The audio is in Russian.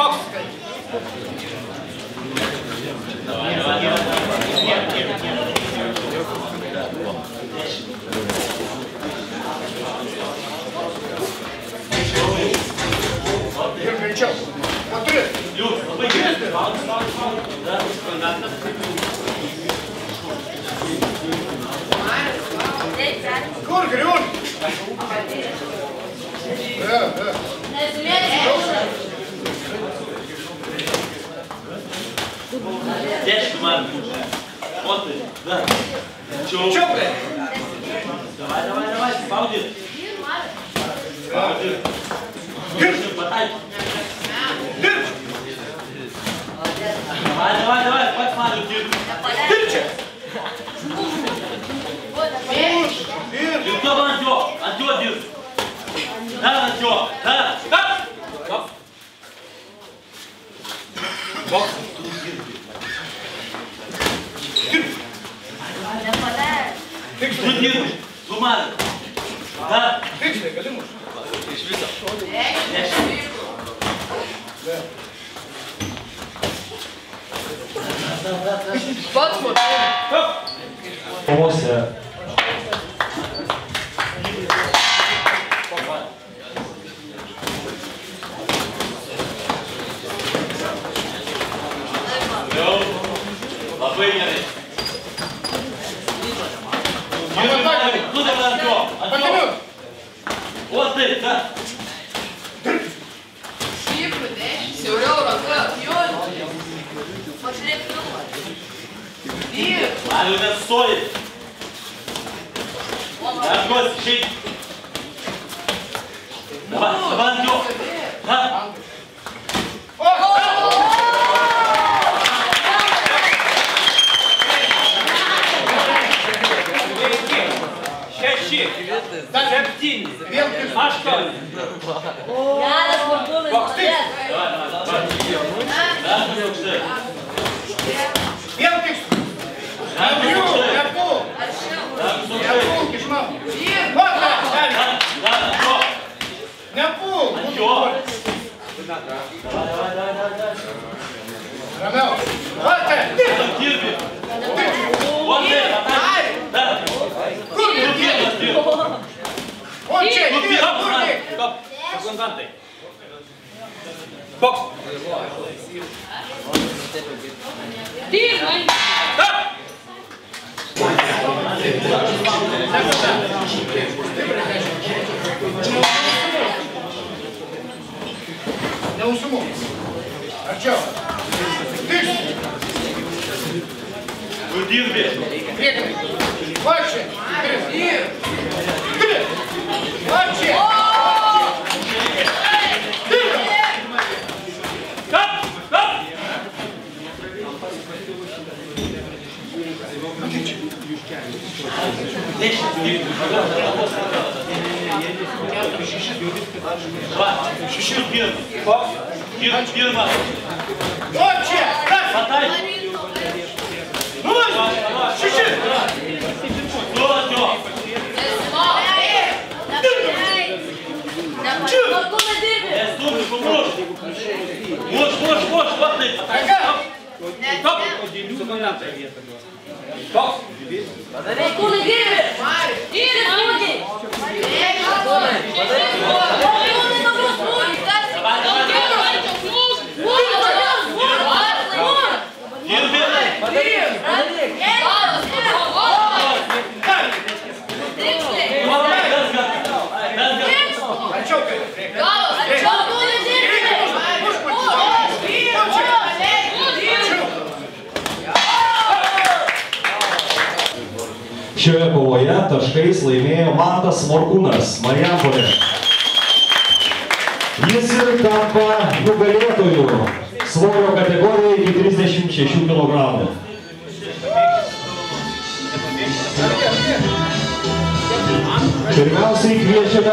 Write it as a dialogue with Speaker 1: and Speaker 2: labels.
Speaker 1: Бокс!
Speaker 2: Ігор Гринчов. Повтори. Ігор Григорій. Да, да.
Speaker 3: Дядь команду. Вот ты. Да. Чё?
Speaker 2: Чо, блядь?
Speaker 3: Давай, давай, давай. Пауди. Пауди. Потай.
Speaker 2: Дир.
Speaker 3: Давай, давай, давай. Хватит мазу, Дир.
Speaker 2: Дирче. Пуш. Дир.
Speaker 3: Дир, кто антё? Антё, Дир. Да, антё. Да. Да.
Speaker 1: Explodimos. Tomara.
Speaker 3: Tá? Desliga, Pode botar.
Speaker 2: Vou mostrar.
Speaker 4: Não.
Speaker 3: Lá vem, galera. Ну давай. Антё.
Speaker 2: Покинуть.
Speaker 3: Вот ты, да. Nestoji. Aš duos išeiti. Давай, давай, слушай.
Speaker 2: Япу. Кишмам.
Speaker 5: Vyr.
Speaker 2: Вот так. Дальше.
Speaker 3: Да, да, Антё.
Speaker 2: Япу.
Speaker 3: Антё. Давай, давай, давай, давай.
Speaker 2: Ромео. Вот так. Дир.
Speaker 3: Это Дирби. Вот
Speaker 2: Konstantai.
Speaker 3: Boks. Tyrai.
Speaker 2: Stop. Neužsimok. Arčiau. Grįžt. Nudirbi. Priekai.
Speaker 3: Važiuok. Ir. Два. Чуть-чуть Дир. Дир, Дирма.
Speaker 2: Больше. Раз.
Speaker 3: Потай.
Speaker 2: Ну, чуть-чуть.
Speaker 3: Ну, Антё. Я слушаю, помочь. Samo nam
Speaker 2: da
Speaker 1: je to. Kolege!
Speaker 3: Ide,
Speaker 2: ljudi! é ljudi!
Speaker 4: Šioje kovoje taškais laimėjo Mantas Morkūnas, Marijampolė. Jis ir tampa nugalėtoju svorio kategorijoje iki 36 kg. Pirmiausiai kviečiame